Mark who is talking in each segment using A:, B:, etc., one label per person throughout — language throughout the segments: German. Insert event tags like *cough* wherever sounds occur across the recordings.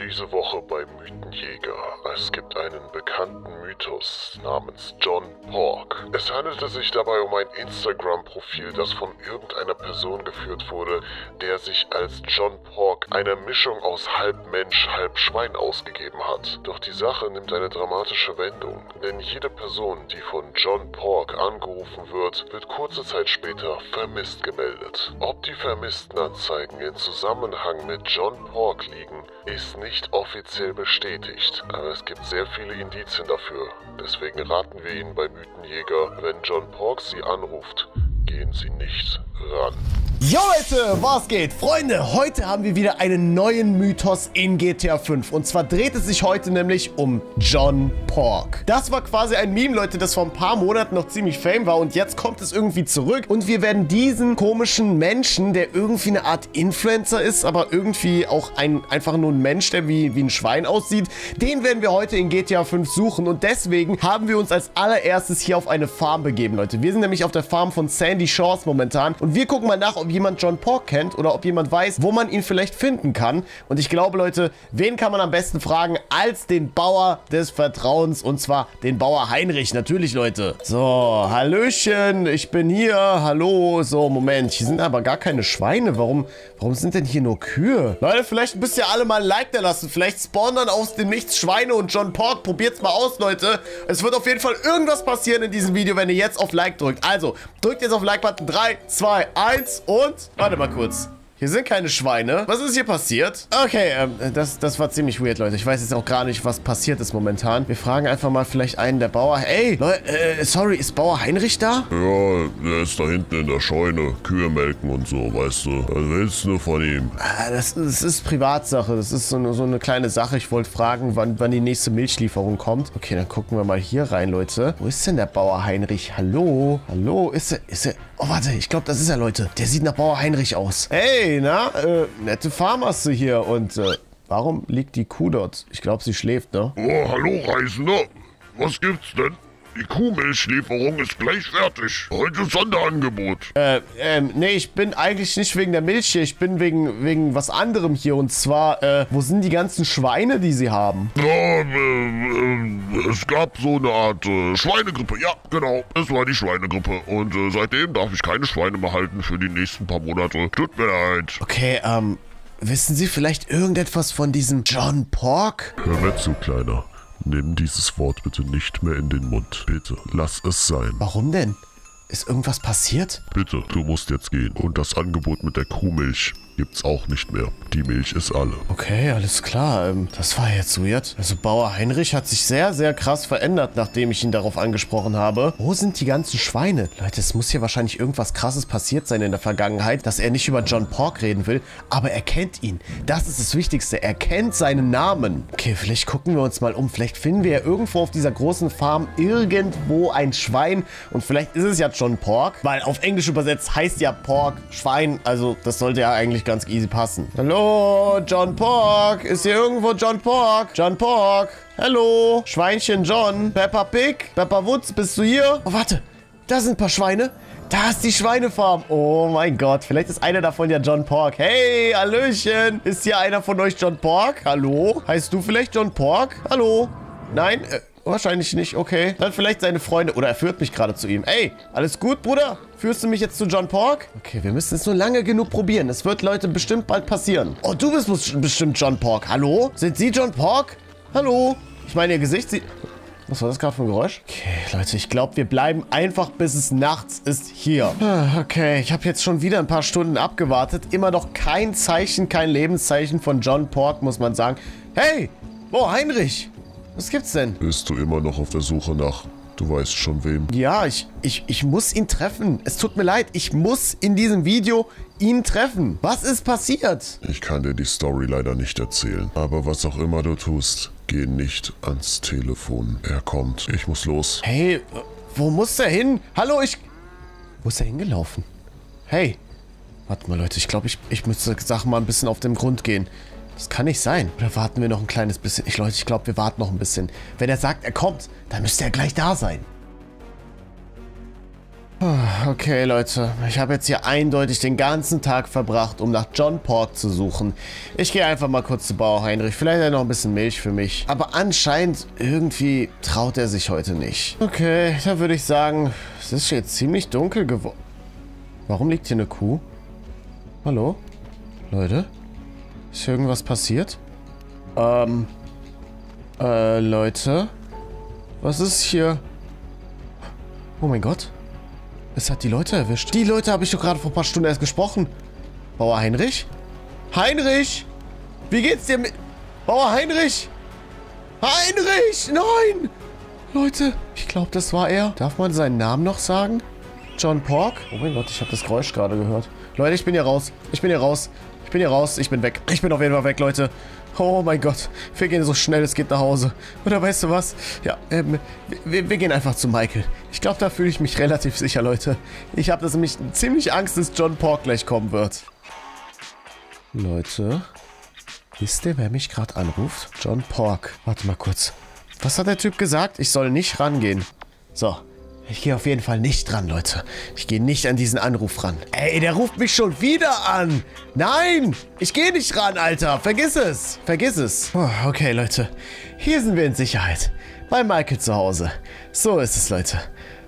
A: Diese Woche bei Mythenjäger. Es gibt einen bekannten Mythos namens John Pork. Es handelte sich dabei um ein Instagram-Profil, das von irgendeiner Person geführt wurde, der sich als John Pork eine Mischung aus halb Mensch, halb Schwein ausgegeben hat. Doch die Sache nimmt eine dramatische Wendung, denn jede Person, die von John Pork angerufen wird, wird kurze Zeit später vermisst gemeldet. Ob die Vermisstenanzeigen in Zusammenhang mit John Pork liegen, ist nicht offiziell bestätigt, aber es gibt sehr viele Indizien dafür. Deswegen raten wir Ihnen bei Mythenjäger, wenn John Pork Sie anruft, gehen Sie nicht ran.
B: Jo Leute, was geht? Freunde, heute haben wir wieder einen neuen Mythos in GTA 5. Und zwar dreht es sich heute nämlich um John Pork. Das war quasi ein Meme, Leute, das vor ein paar Monaten noch ziemlich fame war. Und jetzt kommt es irgendwie zurück. Und wir werden diesen komischen Menschen, der irgendwie eine Art Influencer ist, aber irgendwie auch ein, einfach nur ein Mensch, der wie, wie ein Schwein aussieht, den werden wir heute in GTA 5 suchen. Und deswegen haben wir uns als allererstes hier auf eine Farm begeben, Leute. Wir sind nämlich auf der Farm von Sandy Shores momentan. Und wir gucken mal nach, ob jemand John Pork kennt oder ob jemand weiß, wo man ihn vielleicht finden kann. Und ich glaube, Leute, wen kann man am besten fragen als den Bauer des Vertrauens und zwar den Bauer Heinrich. Natürlich, Leute. So, Hallöchen, ich bin hier. Hallo. So, Moment, hier sind aber gar keine Schweine. Warum, warum sind denn hier nur Kühe? Leute, vielleicht müsst ihr alle mal ein Like da lassen. Vielleicht spawnen dann aus dem Nichts Schweine und John Pork. Probiert's mal aus, Leute. Es wird auf jeden Fall irgendwas passieren in diesem Video, wenn ihr jetzt auf Like drückt. Also, drückt jetzt auf Like-Button. 3, 2, 1 und... Warte mal kurz. Hier sind keine Schweine. Was ist hier passiert? Okay, ähm, das, das war ziemlich weird, Leute. Ich weiß jetzt auch gar nicht, was passiert ist momentan. Wir fragen einfach mal vielleicht einen der Bauer. Ey, Leute, äh, sorry, ist Bauer Heinrich da?
A: Ja, der ist da hinten in der Scheune. Kühe melken und so, weißt du. Was willst du von ihm?
B: Ah, das, das ist Privatsache. Das ist so eine, so eine kleine Sache. Ich wollte fragen, wann, wann die nächste Milchlieferung kommt. Okay, dann gucken wir mal hier rein, Leute. Wo ist denn der Bauer Heinrich? Hallo? Hallo? Ist er, ist er... Oh, warte, ich glaube, das ist er, Leute. Der sieht nach Bauer Heinrich aus. Hey, na, äh, nette Farm hast du hier. Und, äh, warum liegt die Kuh dort? Ich glaube, sie schläft, ne?
A: Oh, hallo Reisender. Was gibt's denn? Die Kuhmilchlieferung ist gleich fertig. Heute Sonderangebot.
B: Äh, ähm, nee, ich bin eigentlich nicht wegen der Milch hier. Ich bin wegen, wegen was anderem hier. Und zwar, äh, wo sind die ganzen Schweine, die sie haben?
A: Ja, äh, äh, es gab so eine Art äh, Schweinegrippe. Ja, genau. Es war die Schweinegrippe. Und äh, seitdem darf ich keine Schweine mehr halten für die nächsten paar Monate. Tut mir leid.
B: Okay, ähm, wissen Sie vielleicht irgendetwas von diesem John Pork?
A: Hör mir zu, Kleiner. Nimm dieses Wort bitte nicht mehr in den Mund. Bitte, lass es sein.
B: Warum denn? Ist irgendwas passiert?
A: Bitte, du musst jetzt gehen. Und das Angebot mit der Kuhmilch gibt's auch nicht mehr. Die Milch ist alle.
B: Okay, alles klar. Ähm, das war jetzt weird. Also Bauer Heinrich hat sich sehr, sehr krass verändert, nachdem ich ihn darauf angesprochen habe. Wo sind die ganzen Schweine? Leute, es muss hier wahrscheinlich irgendwas krasses passiert sein in der Vergangenheit, dass er nicht über John Pork reden will, aber er kennt ihn. Das ist das Wichtigste. Er kennt seinen Namen. Okay, vielleicht gucken wir uns mal um. Vielleicht finden wir ja irgendwo auf dieser großen Farm irgendwo ein Schwein und vielleicht ist es ja John Pork, weil auf Englisch übersetzt heißt ja Pork Schwein. Also das sollte ja eigentlich ganz easy passen. Hallo, John Pork. Ist hier irgendwo John Pork? John Pork. Hallo, Schweinchen John. Peppa Pig. Peppa Woods, bist du hier? Oh, warte. Da sind ein paar Schweine. Da ist die Schweinefarm. Oh mein Gott. Vielleicht ist einer davon ja John Pork. Hey, Hallöchen. Ist hier einer von euch John Pork? Hallo? Heißt du vielleicht John Pork? Hallo? Nein? Äh, wahrscheinlich nicht. Okay. Dann vielleicht seine Freunde. Oder er führt mich gerade zu ihm. Ey, alles gut, Bruder? Führst du mich jetzt zu John Pork? Okay, wir müssen es nur lange genug probieren. Es wird, Leute, bestimmt bald passieren. Oh, du bist bestimmt John Pork. Hallo? Sind Sie John Pork? Hallo? Ich meine, Ihr Gesicht sieht... Was war das gerade für ein Geräusch? Okay, Leute, ich glaube, wir bleiben einfach, bis es nachts ist, hier. Ah, Okay, ich habe jetzt schon wieder ein paar Stunden abgewartet. Immer noch kein Zeichen, kein Lebenszeichen von John Pork, muss man sagen. Hey, wo Heinrich? Was gibt's denn?
A: Bist du immer noch auf der Suche nach, du weißt schon wem?
B: Ja, ich, ich, ich muss ihn treffen. Es tut mir leid, ich muss in diesem Video ihn treffen. Was ist passiert?
A: Ich kann dir die Story leider nicht erzählen. Aber was auch immer du tust, geh nicht ans Telefon. Er kommt. Ich muss los.
B: Hey, wo muss er hin? Hallo, ich... Wo ist er hingelaufen? Hey. Warte mal, Leute, ich glaube, ich, ich müsste Sachen mal ein bisschen auf den Grund gehen. Das kann nicht sein. Oder warten wir noch ein kleines bisschen? Ich, Leute, ich glaube, wir warten noch ein bisschen. Wenn er sagt, er kommt, dann müsste er gleich da sein. Ah, Okay, Leute. Ich habe jetzt hier eindeutig den ganzen Tag verbracht, um nach John Pork zu suchen. Ich gehe einfach mal kurz zu Bauer Heinrich. Vielleicht hat er noch ein bisschen Milch für mich. Aber anscheinend irgendwie traut er sich heute nicht. Okay, da würde ich sagen, es ist jetzt ziemlich dunkel geworden. Warum liegt hier eine Kuh? Hallo? Leute? Ist irgendwas passiert? Ähm. Äh, Leute? Was ist hier? Oh mein Gott. Es hat die Leute erwischt. Die Leute habe ich doch gerade vor ein paar Stunden erst gesprochen. Bauer Heinrich? Heinrich! Wie geht's dir mit... Bauer Heinrich! Heinrich! Nein! Leute, ich glaube, das war er. Darf man seinen Namen noch sagen? John Pork? Oh mein Gott, ich habe das Geräusch gerade gehört. Leute, ich bin hier raus. Ich bin hier raus. Ich bin hier raus. Ich bin weg. Ich bin auf jeden Fall weg, Leute. Oh mein Gott. Wir gehen so schnell es geht nach Hause. Oder weißt du was? Ja, ähm, wir, wir gehen einfach zu Michael. Ich glaube, da fühle ich mich relativ sicher, Leute. Ich habe nämlich ziemlich Angst, dass John Pork gleich kommen wird. Leute. Wisst ihr, wer mich gerade anruft? John Pork. Warte mal kurz. Was hat der Typ gesagt? Ich soll nicht rangehen. So. Ich gehe auf jeden Fall nicht dran, Leute. Ich gehe nicht an diesen Anruf ran. Ey, der ruft mich schon wieder an. Nein, ich gehe nicht ran, Alter. Vergiss es. Vergiss es. Oh, okay, Leute. Hier sind wir in Sicherheit. Bei Michael zu Hause. So ist es, Leute.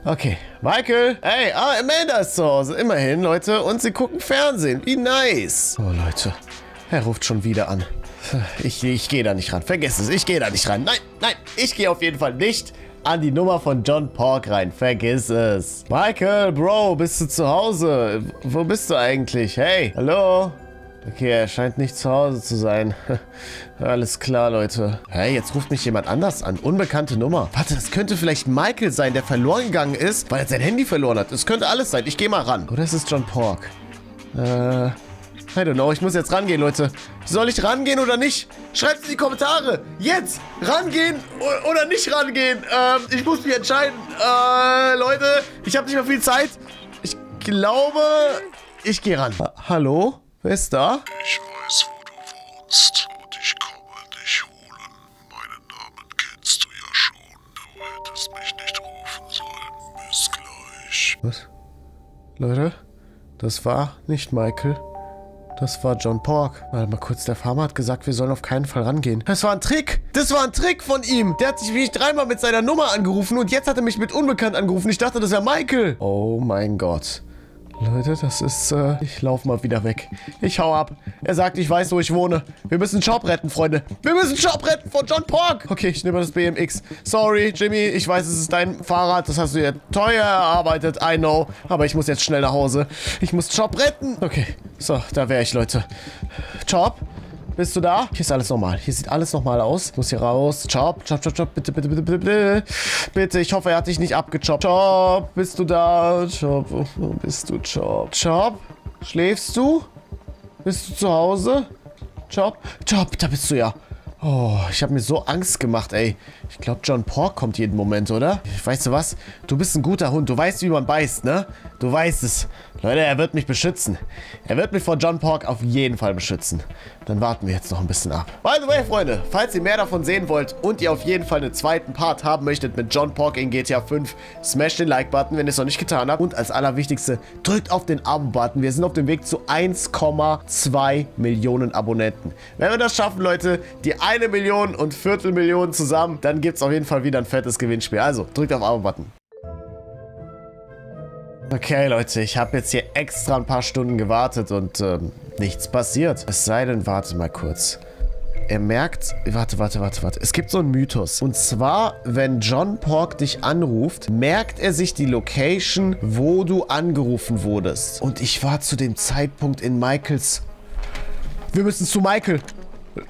B: Okay, Michael. Hey, ah, Amanda ist zu Hause. Immerhin, Leute. Und sie gucken Fernsehen. Wie nice. Oh, Leute. Er ruft schon wieder an. Ich, ich gehe da nicht ran. Vergiss es. Ich gehe da nicht ran. Nein, nein. Ich gehe auf jeden Fall nicht an die Nummer von John Pork rein. Vergiss es. Michael, Bro, bist du zu Hause? Wo bist du eigentlich? Hey, hallo? Okay, er scheint nicht zu Hause zu sein. *laughs* Alles klar, Leute. Hey, jetzt ruft mich jemand anders an. Unbekannte Nummer. Warte, das könnte vielleicht Michael sein, der verloren gegangen ist, weil er sein Handy verloren hat. Das könnte alles sein. Ich gehe mal ran. Oder ist es John Pork? Äh... I don't know, ich muss jetzt rangehen, Leute. Soll ich rangehen oder nicht? Schreibt es in die Kommentare. Jetzt! Rangehen oder nicht rangehen. Ähm, ich muss mich entscheiden. Äh, Leute, ich habe nicht mehr viel Zeit. Ich glaube, ich gehe ran. Ha- Hallo? Wer ist da?
A: Ich weiß, wo du wohnst und ich komme dich holen. Meinen Namen kennst du ja schon. Du hättest mich nicht rufen sollen. Bis gleich.
B: Was? Leute, das war nicht Michael. Das war John Pork. Warte mal kurz, der Farmer hat gesagt, wir sollen auf keinen Fall rangehen. Das war ein Trick. Das war ein Trick von ihm. Der hat sich wie ich dreimal mit seiner Nummer angerufen und jetzt hat er mich mit Unbekannt angerufen. Ich dachte, das wäre Michael. Oh mein Gott. Leute, das ist, äh, ich lauf mal wieder weg. Ich hau ab. Er sagt, ich weiß, wo ich wohne. Wir müssen Job retten, Freunde. Wir müssen Job retten von John Pork. Okay, ich nehme das BMX. Sorry, Jimmy, ich weiß, es ist dein Fahrrad. Das hast du dir teuer erarbeitet, I know. Aber ich muss jetzt schnell nach Hause. Ich muss Job retten. Okay, so, da wäre ich, Leute. Job? Bist du da? Hier ist alles normal. Hier sieht alles normal aus. Ich muss hier raus. Chop, chop, chop, chop. Bitte, bitte, bitte, bitte, bitte. Bitte, ich hoffe, er hat dich nicht abgechoppt. Chop, bist du da? Chop, wo bist du, Chop? Chop, schläfst du? Bist du zu Hause? Chop, Chop, da bist du ja. Oh, ich habe mir so Angst gemacht, ey. Ich glaube, John Pork kommt jeden Moment, oder? Weißt du was? Du bist ein guter Hund. Du weißt, wie man beißt, ne? Du weißt es. Leute, er wird mich beschützen. Er wird mich vor John Pork auf jeden Fall beschützen. Dann warten wir jetzt noch ein bisschen ab. By the way, Freunde, falls ihr mehr davon sehen wollt und ihr auf jeden Fall einen zweiten Part haben möchtet mit John Pork in GTA 5, smash den Like-Button, wenn ihr es noch nicht getan habt. Und als allerwichtigste, drückt auf den Abo-Button. Wir sind auf dem Weg zu 1,2 Millionen Abonnenten. Wenn wir das schaffen, Leute, die eine Million und Viertelmillion zusammen, dann gibt es auf jeden Fall wieder ein fettes Gewinnspiel. Also, drückt auf Abo-Button. Okay, Leute, ich habe jetzt hier extra ein paar Stunden gewartet und ähm, nichts passiert. Es sei denn, warte mal kurz. Er merkt, warte, warte, warte, warte. Es gibt so einen Mythos. Und zwar, wenn John Pork dich anruft, merkt er sich die Location, wo du angerufen wurdest. Und ich war zu dem Zeitpunkt in Michaels... Wir müssen zu Michael.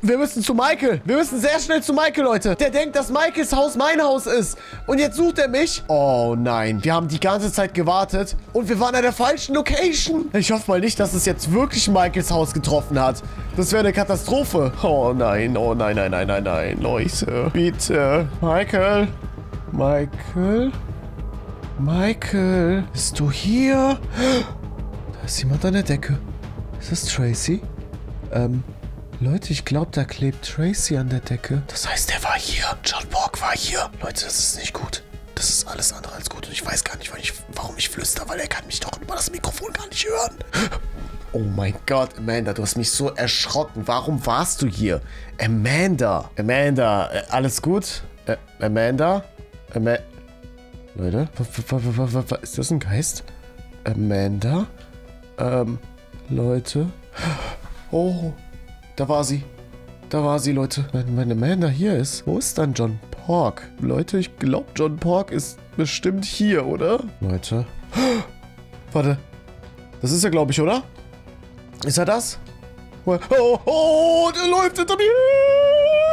B: Wir müssen zu Michael. Wir müssen sehr schnell zu Michael, Leute. Der denkt, dass Michaels Haus mein Haus ist. Und jetzt sucht er mich. Oh nein. Wir haben die ganze Zeit gewartet. Und wir waren an der falschen Location. Ich hoffe mal nicht, dass es jetzt wirklich Michaels Haus getroffen hat. Das wäre eine Katastrophe. Oh nein. Oh nein, nein, nein, nein, nein. Leute. Bitte. Michael. Michael. Michael. Bist du hier? Da ist jemand an der Decke. Ist das Tracy? Ähm... Leute, ich glaube, da klebt Tracy an der Decke. Das heißt, er war hier. John Borg war hier. Leute, das ist nicht gut. Das ist alles andere als gut. Und ich weiß gar nicht, warum ich, warum ich flüster, weil er kann mich doch über das Mikrofon gar nicht hören. Oh mein Gott, Amanda, du hast mich so erschrocken. Warum warst du hier? Amanda. Amanda, äh, alles gut? Äh, Amanda? Ama Leute, ist das ein Geist? Amanda? Ähm, Leute? Oh, da war sie. Da war sie, Leute. Wenn meine Amanda hier ist, wo ist dann John Pork? Leute, ich glaube, John Pork ist bestimmt hier, oder? Leute. *gasps* Warte. Das ist er, glaube ich, oder? Ist er das? Oh, oh, oh, der läuft hinter mir.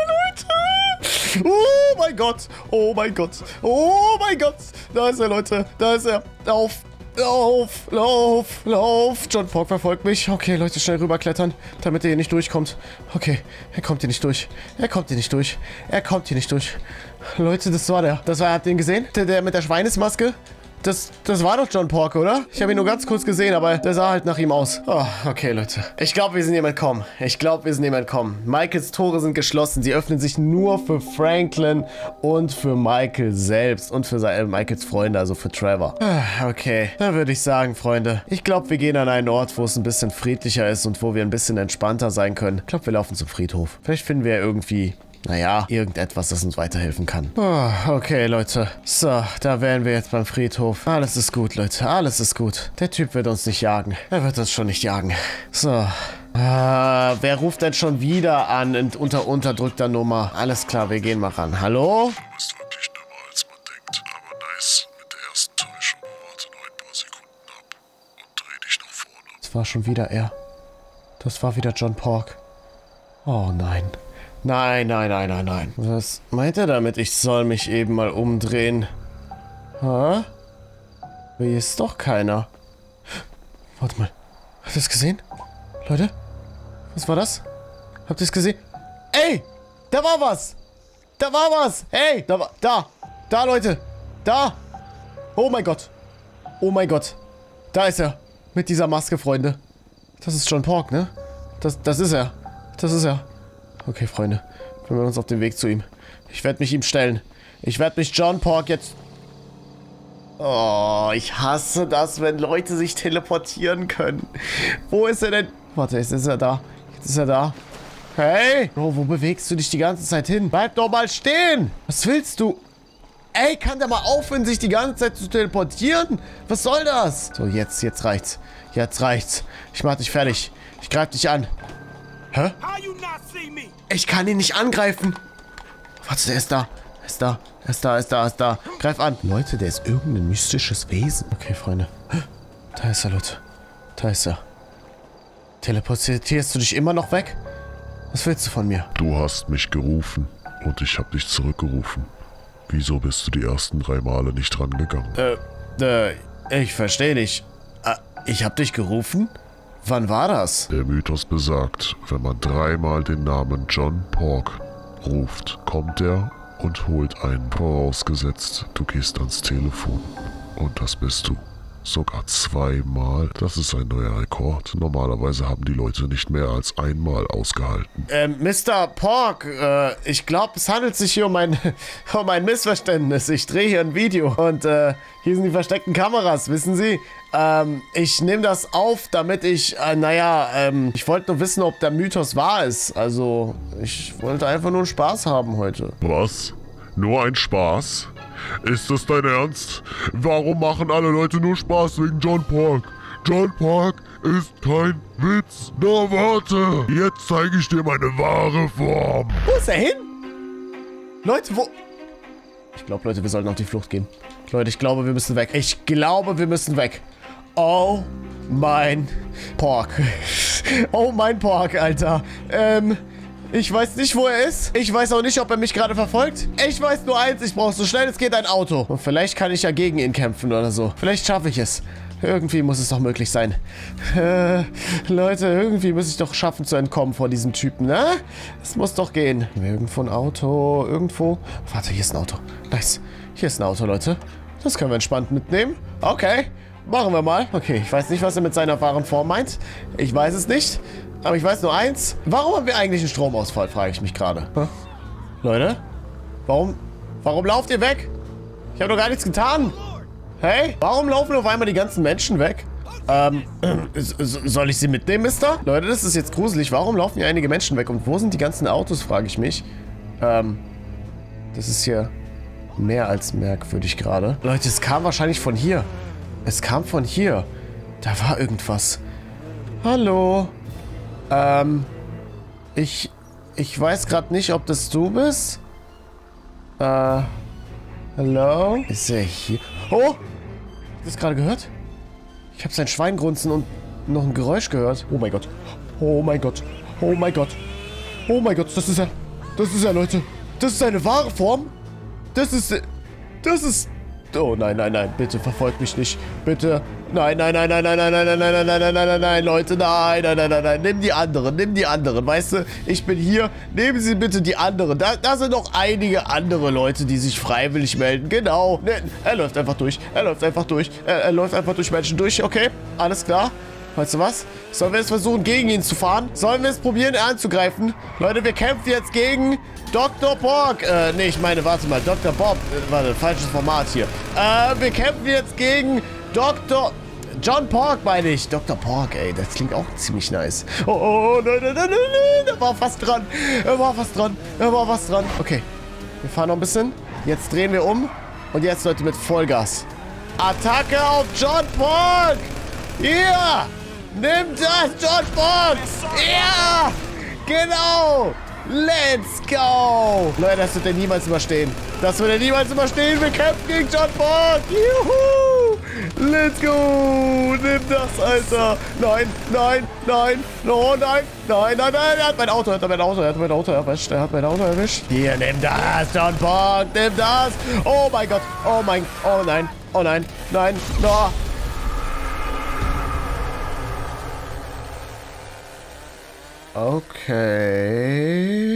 B: Leute. Oh mein Gott. Oh mein Gott. Oh mein Gott. Da ist er, Leute. Da ist er. Auf. Lauf, lauf, lauf. John Pork verfolgt mich. Okay, Leute, schnell rüberklettern, damit er hier nicht durchkommt. Okay, er kommt hier nicht durch. Er kommt hier nicht durch. Er kommt hier nicht durch. Leute, das war der. Das war, habt ihr ihn gesehen? Der, der mit der Schweinesmaske? Das, das war doch John Pork, oder? Ich habe ihn nur ganz kurz gesehen, aber der sah halt nach ihm aus. Oh, okay, Leute. Ich glaube, wir sind ihm entkommen. Ich glaube, wir sind ihm entkommen. Michaels Tore sind geschlossen. Sie öffnen sich nur für Franklin und für Michael selbst. Und für seine, Michaels Freunde, also für Trevor. Ah, okay, dann würde ich sagen, Freunde, ich glaube, wir gehen an einen Ort, wo es ein bisschen friedlicher ist und wo wir ein bisschen entspannter sein können. Ich glaube, wir laufen zum Friedhof. Vielleicht finden wir irgendwie naja, irgendetwas, das uns weiterhelfen kann. Oh, okay, Leute. So, da wären wir jetzt beim Friedhof. Alles ist gut, Leute. Alles ist gut. Der Typ wird uns nicht jagen. Er wird uns schon nicht jagen. So. Ah, wer ruft denn schon wieder an und unter unterdrückter Nummer? Alles klar, wir gehen mal ran. Hallo?
A: Du bist wirklich dümmer, als man denkt. Aber nice. Mit der ersten Täuschung warte nur ein paar Sekunden ab und dreh dich nach vorne.
B: Das war schon wieder er. Das war wieder John Pork. Oh nein. Nein, nein, nein, nein, nein. Was meint er damit? Ich soll mich eben mal umdrehen. Hä? Hier ist doch keiner. Warte mal. Habt ihr es gesehen? Leute? Was war das? Habt ihr es gesehen? Ey! Da war was! Da war was! Ey! Da war... Da! Da, Leute! Da! Oh mein Gott! Oh mein Gott! Da ist er! Mit dieser Maske, Freunde. Das ist John Pork, ne? Das, das ist er. Das ist er. Okay, Freunde. Wir werden uns auf den Weg zu ihm. Ich werde mich ihm stellen. Ich werde mich John Pork jetzt... Oh, ich hasse das, wenn Leute sich teleportieren können. Wo ist er denn? Warte, jetzt ist er da. Jetzt ist er da. Hey! Bro, wo bewegst du dich die ganze Zeit hin? Bleib doch mal stehen! Was willst du? Ey, kann der mal aufhören, sich die ganze Zeit zu teleportieren? Was soll das? So, jetzt, jetzt reicht's. Jetzt reicht's. Ich mach dich fertig. Ich greif dich an. Hä? Ich kann ihn nicht angreifen. Warte, der ist da. Er ist da. Er ist da, er ist da, er ist da. Greif an. Leute, der ist irgendein mystisches Wesen. Okay, Freunde. Da ist er, Leute. Da ist er. Teleportierst du dich immer noch weg? Was willst du von mir?
A: Du hast mich gerufen und ich habe dich zurückgerufen. Wieso bist du die ersten drei Male nicht rangegangen?
B: Äh, äh, ich verstehe nicht. Äh, ich habe dich gerufen? Wann war das?
A: Der Mythos besagt, wenn man dreimal den Namen John Pork ruft, kommt er und holt einen, vorausgesetzt, du gehst ans Telefon. Und das bist du. Sogar zweimal. Das ist ein neuer Rekord. Normalerweise haben die Leute nicht mehr als einmal ausgehalten.
B: Ähm, Mr. Pork, äh, ich glaube, es handelt sich hier um ein, *laughs* um ein Missverständnis. Ich drehe hier ein Video und, äh, hier sind die versteckten Kameras, wissen Sie? Ähm, ich nehme das auf, damit ich, äh, naja, ähm, ich wollte nur wissen, ob der Mythos wahr ist. Also, ich wollte einfach nur Spaß haben heute.
A: Was? Nur ein Spaß? Ist das dein Ernst? Warum machen alle Leute nur Spaß wegen John Park? John Park ist kein Witz. Na warte, jetzt zeige ich dir meine wahre Form.
B: Wo ist er hin? Leute, wo... Ich glaube, Leute, wir sollten auf die Flucht gehen. Leute, ich glaube, wir müssen weg. Ich glaube, wir müssen weg. Oh mein Pork. *laughs* Oh mein Pork, Alter. Ähm... Ich weiß nicht, wo er ist. Ich weiß auch nicht, ob er mich gerade verfolgt. Ich weiß nur eins, ich brauche so schnell es geht ein Auto. Und vielleicht kann ich ja gegen ihn kämpfen oder so. Vielleicht schaffe ich es. Irgendwie muss es doch möglich sein. Äh, Leute, irgendwie muss ich doch schaffen zu entkommen vor diesem Typen, ne? Es muss doch gehen. Irgendwo ein Auto, irgendwo. Warte, hier ist ein Auto. Nice. Hier ist ein Auto, Leute. Das können wir entspannt mitnehmen. Okay, machen wir mal. Okay, ich weiß nicht, was er mit seiner wahren Form meint. Ich weiß es nicht. Aber ich weiß nur eins. Warum haben wir eigentlich einen Stromausfall, frage ich mich gerade. Leute? Warum, warum lauft ihr weg? Ich habe doch gar nichts getan. Hey, warum laufen auf einmal die ganzen Menschen weg? Ähm, *clears throat* soll ich sie mitnehmen, Mister? Leute, das ist jetzt gruselig. Warum laufen hier einige Menschen weg? Und wo sind die ganzen Autos, frage ich mich. Ähm, das ist hier mehr als merkwürdig gerade. Leute, es kam wahrscheinlich von hier. Es kam von hier. Da war irgendwas. Hallo. Ähm, ich, ich weiß gerade nicht, ob das du bist. Äh, hallo? Ist er hier? Oh! Hast du das gerade gehört? Ich habe sein Schwein grunzen und noch ein Geräusch gehört. Oh mein Gott. Oh mein Gott. Oh mein Gott. Oh mein Gott, das ist er. Das ist er, Leute. Das ist seine wahre Form. Das ist... Das ist... Oh nein, nein, nein. Bitte verfolgt mich nicht. Bitte. Nein, nein, nein, nein, nein, nein, nein, nein, nein, nein, nein, nein, nein, nein, nein, Leute. Nein, nein, nein, nein, nein. Nimm die anderen. Nimm die anderen. Weißt du, ich bin hier. Nehmen Sie bitte die anderen. Da, da sind noch einige andere Leute, die sich freiwillig melden. Genau. Er läuft einfach durch. Er läuft einfach durch. Er, er läuft einfach durch Menschen durch. Okay, alles klar. Weißt du was? Sollen wir jetzt versuchen, gegen ihn zu fahren? Sollen wir es probieren, anzugreifen? Leute, wir kämpfen jetzt gegen Dr. Pork. Äh, nee, ich meine, warte mal. Dr. Bob. Äh, warte, falsches Format hier. Äh, wir kämpfen jetzt gegen Dr. John Pork, meine ich. Dr. Pork, ey. Das klingt auch ziemlich nice. Oh, oh, nein, nein, nein, nein, nein. Er war fast dran. Er war fast dran. Er war fast dran. Okay. Wir fahren noch ein bisschen. Jetzt drehen wir um. Und jetzt, Leute, mit Vollgas. Attacke auf John Pork. Hier. Nimm das, John Pork. Ja. Genau. Let's go. Leute, das wird er niemals überstehen. Das wird er niemals überstehen. Wir kämpfen gegen John Pork. Juhu. Let's go. Nimm das, Alter. Nein, nein, nein. Oh, nein, nein, nein, nein. Er hat mein Auto, er hat mein Auto, er hat mein Auto erwischt. Er hat mein Auto erwischt. Hier, nimm das, John Pork. Nimm das. Oh mein Gott. Oh mein, oh nein. Oh nein, nein, no. Okay.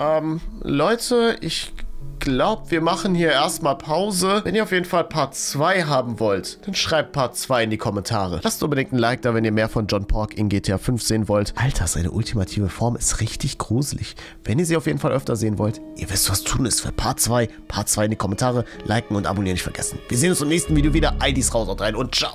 B: Ähm, Leute, ich glaube, wir machen hier erstmal Pause. Wenn ihr auf jeden Fall Part 2 haben wollt, dann schreibt Part 2 in die Kommentare. Lasst unbedingt ein Like da, wenn ihr mehr von John Pork in GTA 5 sehen wollt. Alter, seine ultimative Form ist richtig gruselig. Wenn ihr sie auf jeden Fall öfter sehen wollt, ihr wisst, was tun ist für Part 2. Part 2 in die Kommentare, liken und abonnieren nicht vergessen. Wir sehen uns im nächsten Video wieder. IDs raus, und rein und ciao.